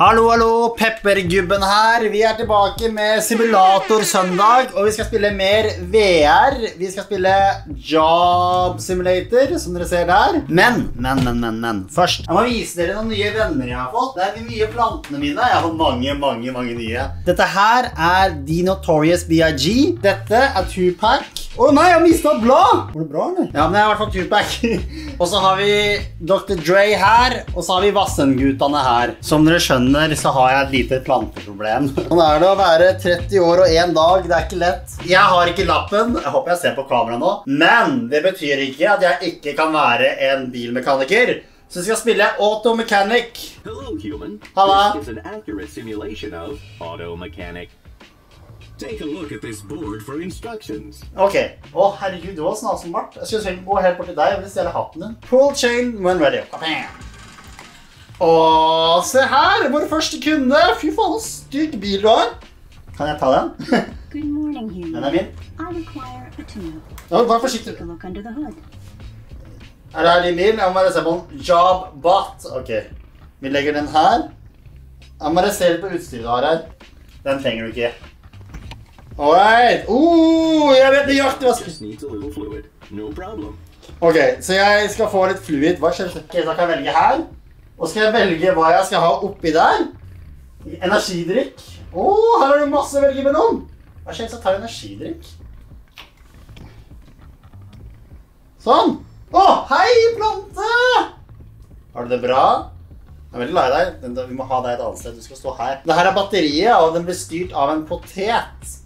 Hallo, hallo, Peppergubben her. Vi er tilbake med Simulator søndag, og vi skal spille mer VR. Vi skal spille Job Simulator, som dere ser der. Men, men, men, men, men. Først, jeg må vise dere noen nye venner jeg har fått. Det er de nye plantene mine. Jeg har fått mange, mange, mange nye. Dette her er The Notorious BIG. Dette er Tupac. Å nei, jeg mistet et blad! Går det bra, eller? Ja, men jeg har i hvert fall Tupac. og så har vi Dr. Dre her, og så har vi Vassendgutane her. Som dere skjønner, så har jeg et lite planteproblem. Sånn er det å være 30 år og en dag. Det er ikke lett. Jeg har ikke lappen. Jeg håper jeg ser på kamera nå. Men det betyr ikke at jeg ikke kan være en bilmekaniker. Så jeg skal spille Auto Mechanic. Hello, human. Hello. This is an accurate simulation of auto mechanic. Take a look at this board for instructions. Ok. Å, herregud, du var snasmart. Jeg skulle gå helt bort til deg og ville stjele hatten din. Pull chain when ready. Og se her, vår første kunde. Fy faen, så stygg bil du har. Kan jeg ta den? Morning, Den er min. I require a tune-up. Å, Vær forsiktig. Er det her din bil? Jeg må bare se på den. Job bot. Ok. Vi legger den her. Jeg må bare se litt på utstyret du har her. Den trenger du ikke. Alright. Uh, jeg vet nøyaktig hva som. Ok, så jeg skal få litt fluid. Hva skjer? Ok, så kan jeg velge her. Og skal jeg velge hva jeg skal ha oppi der. Energidrikk. Åh, her har du masse å velge mellom. Hva skjer hvis jeg tar energidrikk? Sånn. Åh, hei, plante! Har du det bra? Jeg er veldig glad i deg. Vi må ha deg et annet sted. Du skal stå her. Dette er batteriet, og den blir styrt av en potet.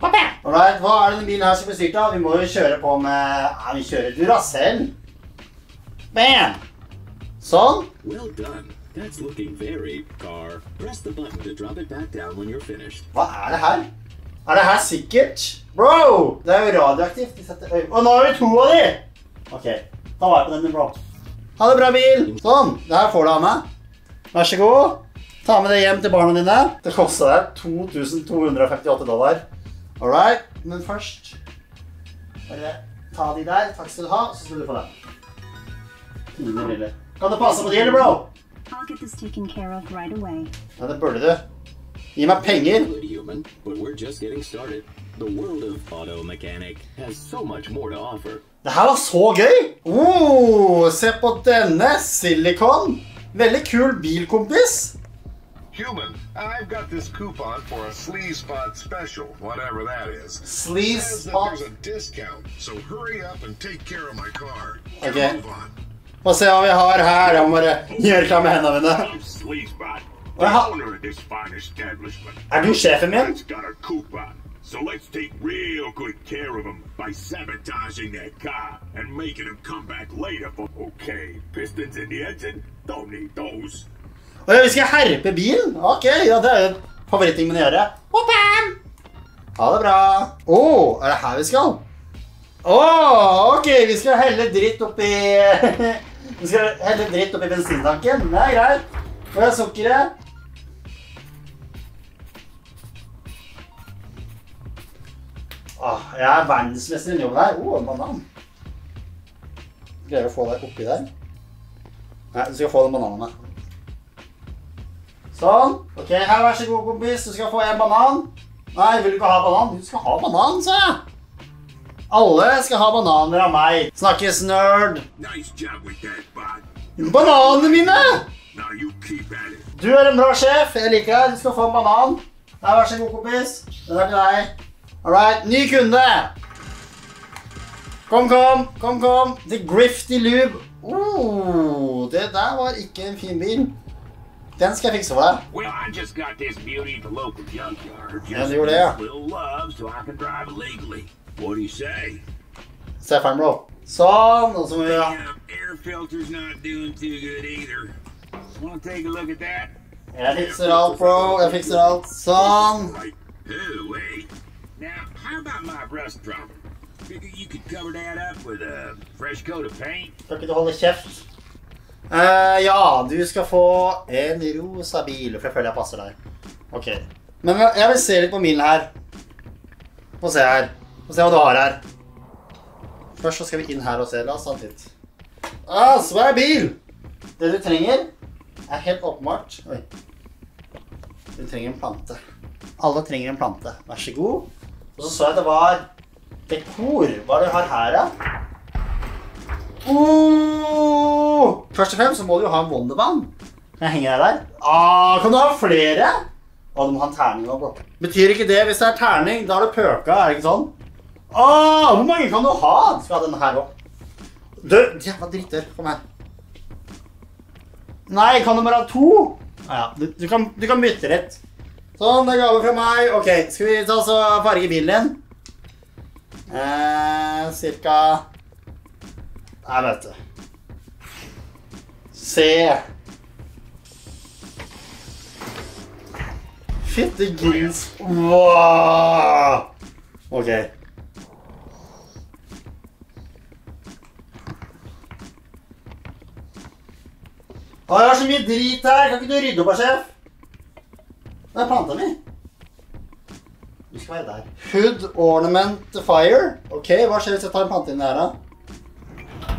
Alright, hva er det denne bilen her som blir styrt av? Vi må jo kjøre på med Ja, vi kjører Duracell. Bam! Sånn. Well done. That's looking very car. Press the button to drop it back down when you're finished. Hva er det her? Er det her sikkert? Bro! Det er jo radioaktivt. De setter øy... Og nå har vi to av de! Ok, ta vare på den, bro. Ha det bra, bil. Sånn, det her får du av meg. Vær så god. Ta med det hjem til barna dine. Det koster deg 2258 dollar. Alright, men først Bare ta de der. Takk skal du ha, så skal du få den. Fine briller. Kan du passe på de, eller, bro? I'll get this taken care of right away. Ja, det burde du. Gi meg penger. Good human, but we're just getting started. The world of auto mechanic has so much more to offer. Det her var så gøy! Oh, se på denne! Silicon. Veldig kul bilkompis. Human, I've got this coupon for a Slee Spot special, whatever that is. Sleeve Says that spot. there's a discount, so hurry up and take care of my car. Okay. Move on. Få se hva vi har her. Jeg må bare gjøre klar med hendene mine. Er du sjefen min? So let's take real good care of him by sabotaging that car and making him come back later for... Okay, pistons in the engine? Don't need those. Å ja, vi skal herpe bilen? Ok, ja, det er jo favorittingen min å gjøre. Og bam! Ha det bra. Å, er det her vi skal? Å, ok, vi skal helle dritt oppi... Vi skal helle dritt oppi bensintanken. Det er greit. Hvor er sukkeret? Åh, jeg er verdensmester i den jobben her. Å, en banan. Greier du å få deg oppi der? Nei, du skal få den bananen. Sånn. Ok, her, vær så god, kompis. Du skal få en banan. Nei, vil du ikke ha banan? Du skal ha banan, sa jeg. Alle skal ha bananer av meg. Snakkes, nerd. Nice job with that, bot. Bananene mine! Now you keep at it. Du er en bra sjef. Jeg liker deg. Du skal få en banan. Her, vær så god, kompis. Den er til deg. All right. Ny kunde. Kom, kom. Kom, kom. The Grifty Lube. Oh, det der var ikke en fin bil. Den skal jeg fikse for deg. Well, I just got this beauty at the local junkyard. Just a little love so I can drive needs What do you say? Se faren, bro. Sånn. Og så må vi da. Air filter's not doing too good either. Wanna take a look at that? Jeg fikser alt, bro. Jeg fikser alt. Sånn. Oh, wait. Now, how about my rust problem? Figure you could cover that up with a fresh coat of paint? Skal ikke du holde kjeft? Eh, ja, du skal få en rosa bil, for jeg føler jeg passer deg. Ok. Men jeg vil se litt på min her. Få se her. Få se hva du har her. Først så skal vi inn her og se. La oss ta litt. Ah, svær bil! Det du trenger, er helt åpenbart Oi. Du trenger en plante. Alle trenger en plante. Vær så god. Og så så jeg det var dekor. Hva er det du har her, da? Oh! Først og fremst så må du jo ha en Wonderman. Jeg henge deg der? Ah, kan du ha flere? Og du må ha en terning også. Betyr ikke det hvis det er terning, da er det pøka, er det ikke sånn? Ah, hvor mange kan du ha? Skal ha denne her også. Du, jævla dritter. Kom her. Nei, kan du bare ha to? Ah, ja, du, du, kan, du kan bytte rett. Sånn, det er gave fra meg. Ok, skal vi ta og farge bilen din? Eh, cirka... Nei, vet du. Se. Fytte grins. Wow. Ok. Å, jeg har så mye drit her. Kan ikke du rydde opp, sjef? Det er planta mi. Du skal være der. Hood ornament fire. Ok, hva skjer hvis jeg tar en plante inn der, da?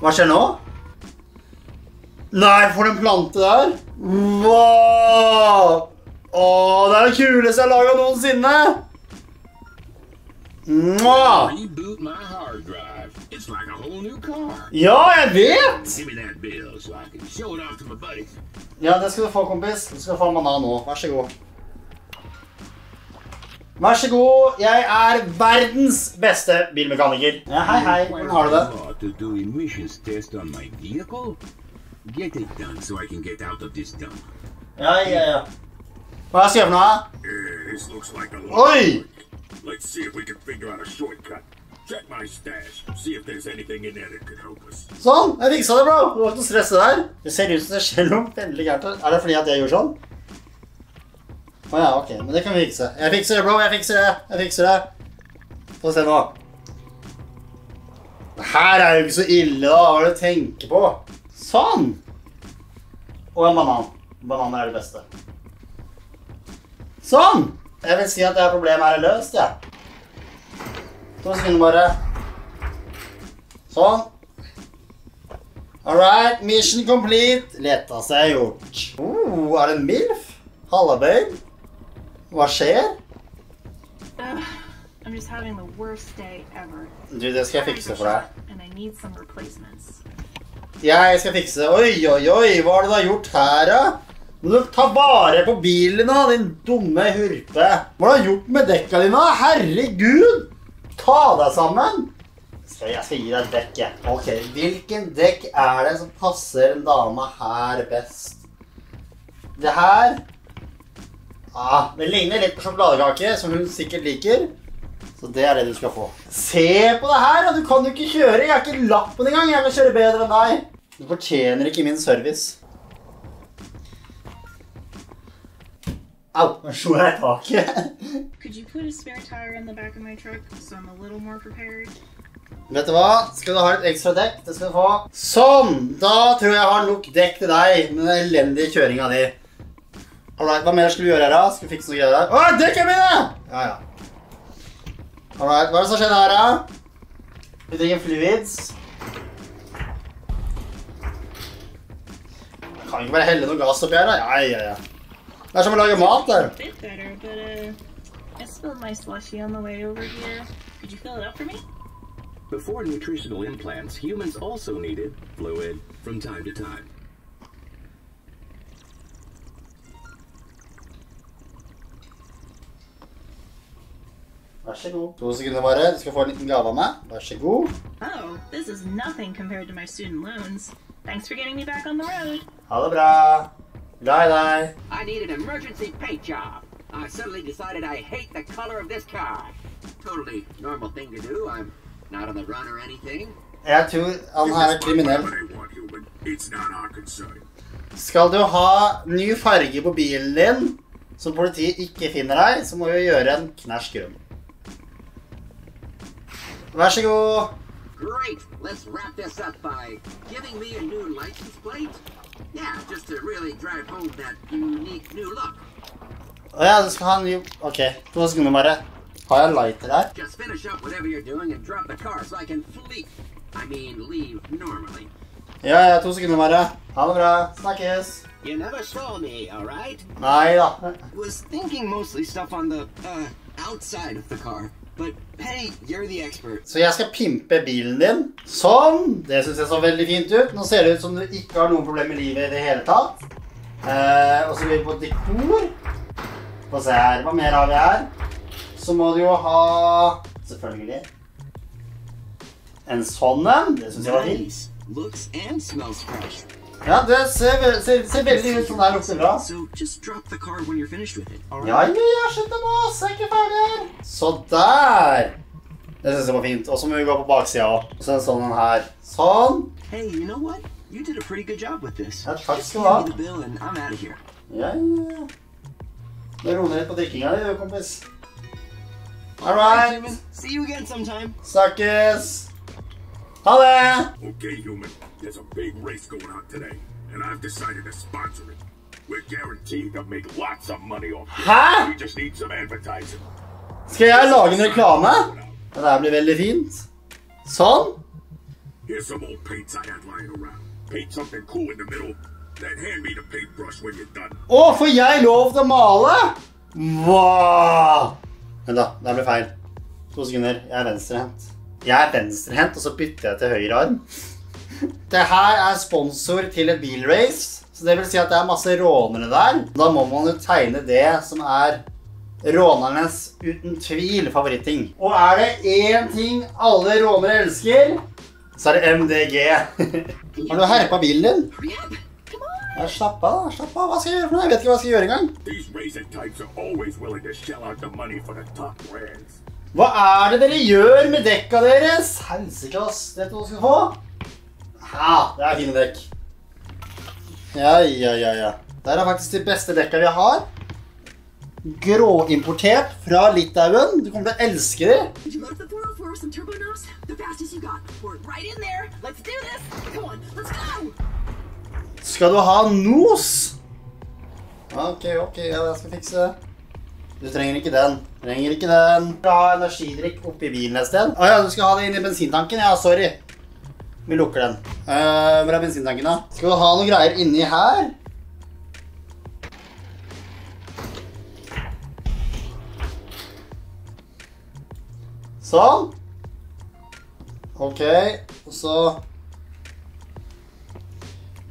Hva skjer nå? Nei, får du en plante der? Wow! Åh, det er det kuleste jeg har laget noensinne! Mwah! Reboot my hard drive. It's like a whole new car. Ja, jeg vet! Ja, det skal du få, kompis. Du skal få en banan nå. Vær så god. Vær så god. Jeg er verdens beste bilmekaniker. Ja, hei, hei. Hvordan har du det? To do emissions test on my vehicle? Get it done so I can get out of this dump. Ja, ja, ja. Hva skal jeg gjøre for noe? A Oi! Let's see if we can figure out a shortcut. Check my stash. See if there's anything in there that could help us. Sånn, jeg fiksa det, bro. Du var ikke noe stress der. Det ser ut som det skjer noe veldig gærent. Er det fordi at jeg gjorde sånn? Å ja, ok. Men det kan vi fikse. Jeg fikser det, bro. Jeg fikser det. Jeg fikser det. Få se nå. Her er jo ikke så ille, da. Hva er det du tenker på? Sånn. Og en banan. Bananer er det beste. Sånn. Jeg vil si at det problemet her er løst, jeg. To sekunder bare. Sånn. All right, mission complete. Letta seg gjort. Oh, er det en MILF? Hallabøyd? Hva skjer? Ugh, I'm just having the worst day ever. Du, det skal jeg fikse for deg. And I need some replacements. Jeg skal fikse. Oi, oi, oi, hva har du da gjort her, da? Må du ta vare på bilen, da, din dumme hurpe. Hva har du gjort med dekka dine? Herregud! Ta deg sammen. Så jeg skal gi deg et dekk, jeg. Ok, hvilken dekk er det som passer en dame her best? Det her ah, Det ligner litt på sjokoladekake, som hun sikkert liker. Så det er det du skal få. Se på det her! Du kan jo ikke kjøre. Jeg har ikke lappen engang. Jeg kan kjøre bedre enn deg. Du fortjener ikke min service. Au, nå slo jeg taket. Could you put a spare tire in the back of my truck so I'm a little more prepared? Vet du hva? Skal du ha et ekstra dekk? Det skal du få. Sånn! Da tror jeg jeg har nok dekk til deg med den elendige kjøringa di. Alright, hva mer skal du gjøre her, da? Skal vi fikse noe greier her? Å, dekkene mine! Ja, ja. Alright, hva er det som skjer her, da? Vi trenger fluids. Jeg kan ikke bare helle noe gass oppi her, da. Ja, ja, ja. Det er som å lage mat, det. Spilled my slushy on the way over here. Could you fill it up for me? Before nutritional implants, humans also needed fluid from time to time. Vær så god. To sekunder bare. Du skal få en liten gave av meg. Vær så god. Oh, this is nothing compared to my student loans. Thanks for getting me back on the road. Ha det bra. Glad i deg. I need an emergency paint job. I suddenly decided I hate the color of this car. Totally normal thing to do. I'm not on the run or anything. Jeg tror han her er kriminell. Whatever they want, human. It's not our concern. Skal du ha ny farge på bilen din, så politiet ikke finner deg, så må vi gjøre en knæsj grønn. Vær så god. Great. Let's wrap this up by giving me a new license plate. Yeah, just to really drive home that unique new look. Å ja, du skal ha en ny Ok, to sekunder bare. Har jeg lighter her? Just finish up whatever you're doing and drop the car so I can flee. I mean, leave normally. Ja, ja, to sekunder bare. Ha det bra. Snakkes. You never saw me, all right? Nei da. Was thinking mostly stuff on the uh, outside of the car. But hey, you're the expert. Så jeg skal pimpe bilen din. Sånn. Det syns jeg så veldig fint ut. Nå ser det ut som du ikke har noen problemer med livet i det hele tatt. Eh, og så blir vi på dekor. Få se her. Hva mer har vi her? Så må du jo ha Selvfølgelig. En sånn en. Det syns jeg var fint. Looks and smells fresh. Ja, det ser, ser, ser veldig ut som det lukter bra. So just drop the car when you're finished with it. Right? Ja, ja, slutt med oss. Jeg er ikke ferdig her. Så der. Det syns jeg var fint. Og så må vi gå på baksida òg. Så en sånn en her. Sånn. Hey, you know what? You did a pretty good job with this. Ja, takk skal du ha. Ja, ja, ja. Nå roer ned litt på drikkinga di, kompis. All right, right. See you again sometime. Snakkes. Ha det. Okay, human, there's a big race going on today, and I've decided to sponsor it. We're guaranteed to make lots of money off this. Hæ? We just need some advertising. Skal jeg lage en reklame? Det der blir veldig fint. Sånn. Here's some old paints I had lying around. Paint something cool in the middle, then hand me the paintbrush when you're done. Å, får jeg lov til å male? Hva? Men da, det ble feil. To sekunder. Jeg er venstrehendt. Jeg er venstrehendt, og så bytter jeg til høyre arm. Det her er sponsor til et bilrace, så det vil si at det er masse rånere der. Da må man jo tegne det som er rånernes uten tvil favoritting. Og er det én ting alle rånere elsker, så er det MDG. Har du herpa bilen din? Ja, slapp av, da. Slapp av. Hva skal jeg gjøre for noe? Jeg vet ikke hva jeg skal gjøre engang. These racing types are always willing to shell out the money for the top brands. Hva er det dere gjør med dekka deres? Helsike, ass. Vet du hva du skal få? Ja, det er fine dekk. Ja, ja, ja, ja. Dette er faktisk de beste dekka vi har. Gråimportert fra Litauen. Du kommer til å elske dem. Har you load the 404 with some turbo knobs? The fastest you got. We're right in there. Let's do this. Come on, let's go. Skal du ha nos? Ok, ok, ja, jeg skal fikse det. Du trenger ikke den. Trenger ikke den. Du skal ha energidrikk oppi bilen et sted. Å ja, du skal ha det i bensintanken? Ja, sorry. Vi lukker den. Eh, hvor er bensintanken da? Skal du ha noen greier inni her? Sånn. Ok, og så...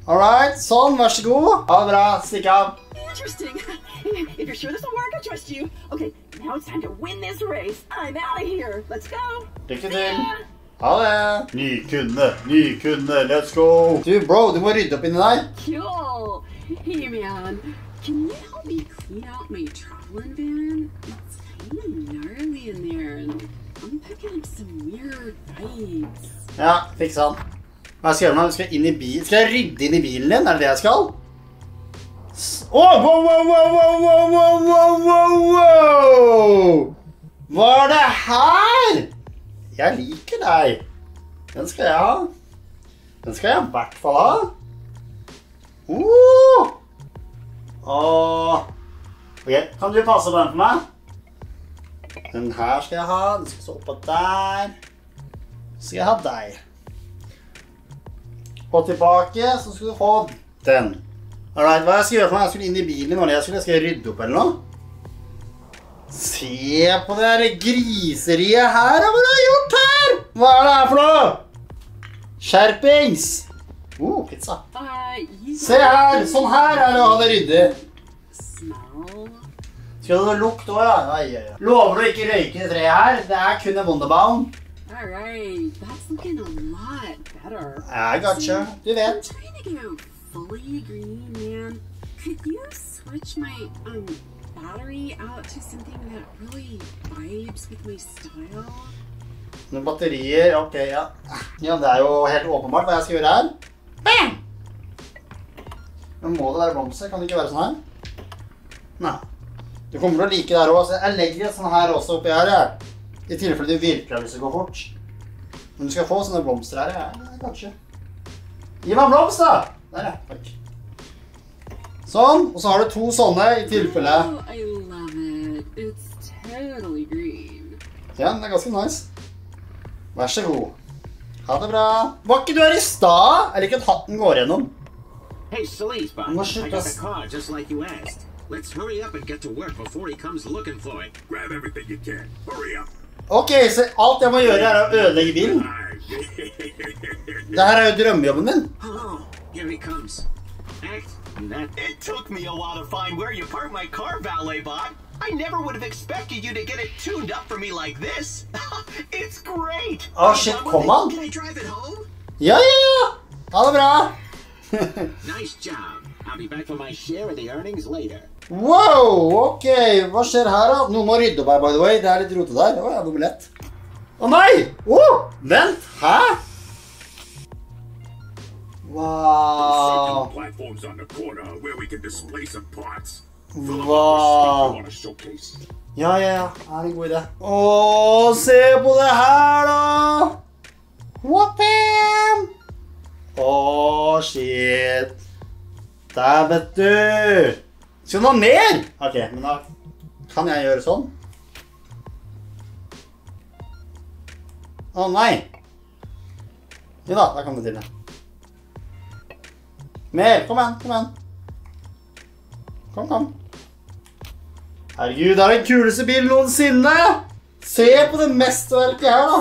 Alright, sånn, vær så god. Ha det bra, stikk av. Interesting. if you're sure this will work, I trust you. Okay, now it's time to win this race. I'm out of here. Let's go. Lykke See til. ya. Ha det. Ny kunde, ny kunde, let's go. Du, bro, du må rydde opp inni der. Cool. Hey, man. Can you help me clean out my traveling van? It's kind of gnarly in there, and I'm picking up some weird vibes. Ja, fikse han. Hva skal jeg gjøre? Skal jeg bil? Skal jeg rydde inn i bilen din? Er det det jeg skal? Åh, wow, wow, wow, wow, wow, wow, wow, wow! Hva er det her? Jeg liker deg. Den skal jeg ha. Den skal jeg i hvert fall ha. Uh! Åh. Ok, kan du passe på den for meg? Den her skal jeg ha. Den skal stå oppå der. Så skal jeg ha deg. Og tilbake, så skal du få den. Alright, hva jeg skal gjøre for noe? Jeg skulle inn i bilen nå. Jeg skulle, jeg rydde opp eller noe. Se på det her griseriet her. Hva har du gjort her? Hva er det her for noe? Skjerpings. Oh, pizza. Uh, Se her. Sånn her er det å ha det ryddig. Skal du lukte også, ja? Lover du ikke røyke i treet her? Det er kun en Wunderbaum. All right, that's looking a lot better. I gotcha. Du I'm vet. trying to go fully green, man. Could you switch my um battery out to something that really vibes with my style? Noen batterier, ok, ja. Ja, det er jo helt åpenbart hva jeg skal gjøre her. Bam! Men må det være blomster? Kan det ikke være sånn her? Nei. Du kommer til å like det her også. Jeg legger et sånn her også oppi her, jeg. I tilfelle du virkelig har lyst til å gå fort. Men du skal få sånne blomster her, ja, kanskje. Gi meg en blomst, da! Der, ja. Takk. Sånn, og så har du to sånne i tilfelle. Oh, I love it. It's totally green. Ja, den er ganske nice. Vær så god. Ha det bra. Var ikke du her i stad? Jeg liker at hatten går gjennom. Hey, shit, I got a car just like you asked. Let's hurry up and get to work before he comes looking for it. Grab everything you can. Hurry up. Ok, så alt jeg må gjøre er å ødelegge bilen. Det her er jo drømmejobben min. Hello, here he comes. It took me a while to find where you parked my car, Valet Bot. I never would have expected you to get it tuned up for me like this. it's great. Oh shit, come on. Can I drive it home? Ja, ja, ja. Ha det bra. Nice job. I'll be back for my share of the earnings later. Wow, ok. Hva skjer her da? Noen må rydde opp her, by the way. Det er litt rotet der. Å, ja, det ble lett. Å nei! Oh, vent, hæ? Wow. Wow. Ja, ja, ja. Er en god idé. Åh, se på det her da! Whoopam! Åh, shit. Der, vet du. Skal du ha mer? Ok, men da kan jeg gjøre sånn. Å nei. Jo da, da kan det til det. Mer, kom igjen, kom igjen. Kom, kom. Herregud, det er den kuleste bilen noensinne! Se på det mesterverket her, da.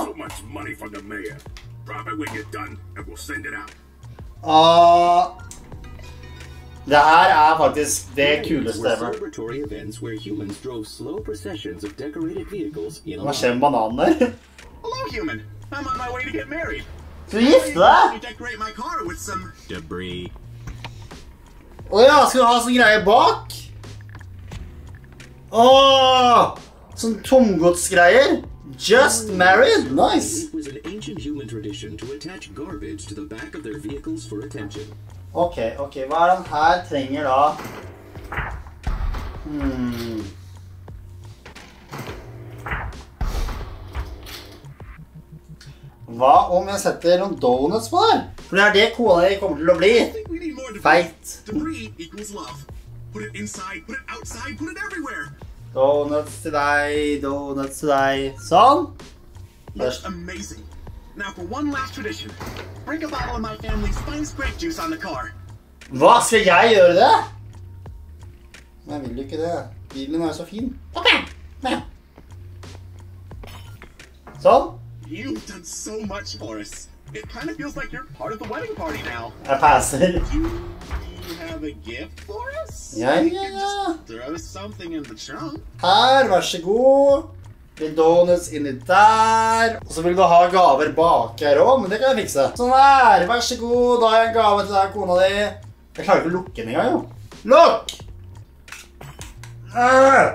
Ah, det her er faktisk det kuleste ever. Hva skjer med bananen der? Skal du gifte deg? Å ja, skal du ha sånn greie bak? Åh, sånn tomgodsgreier. Just married, nice. It was an ancient human tradition to attach garbage to the back of their vehicles for attention. Ok, ok, hva er den her trenger da? Hmm. Hva om jeg setter noen donuts på der? For det er det kona di kommer til å bli. Feit. Donuts til deg, donuts til deg. Sånn. Looks amazing. Now for one last tradition. Bring a bottle of my family's finest grape juice on the car. Hva, skal jeg gjøre det? Nei, vil jo ikke det. Bilen din er jo så fin. Sånn. You've done so much for us. It kind of feels like you're part of the wedding party now. Jeg passer. You, you have a gift for us? Ja, ja, ja. just throw something in the trunk. Her, vær så god. Litt donuts inni der. Og så vil du ha gaver bak her òg, men det kan jeg fikse. Sånn her, vær så god. Da har jeg en gave til deg, kona di. Jeg klarer ikke å lukke den engang, jo. Lukk! Øh!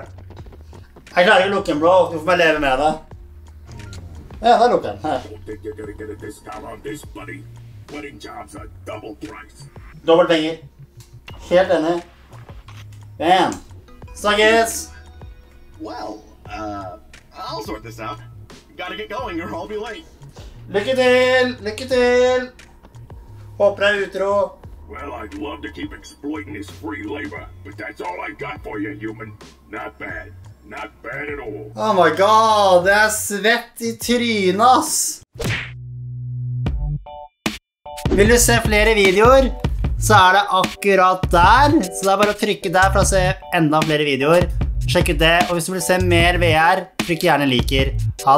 Jeg klarer ikke å lukke den, bro. Du får bare leve med det. Ja, der lukker den. Her. Dobbelt penger. Helt enig. Bam. Snakkes. Well, I'll sort this out. Gotta get going or I'll be late. Lykke til. Lykke til. Håper jeg er utro. Well, I'd love to keep exploiting this free labor, but that's all I got for you, human. Not bad. Not bad at all. Oh my god, det er svett i trynet, ass. Vil du se flere videoer, så er det akkurat der. Så det er bare å trykke der for å se enda flere videoer. Sjekk ut det, og hvis du vil se mer VR, trykk gjerne liker. Ha det.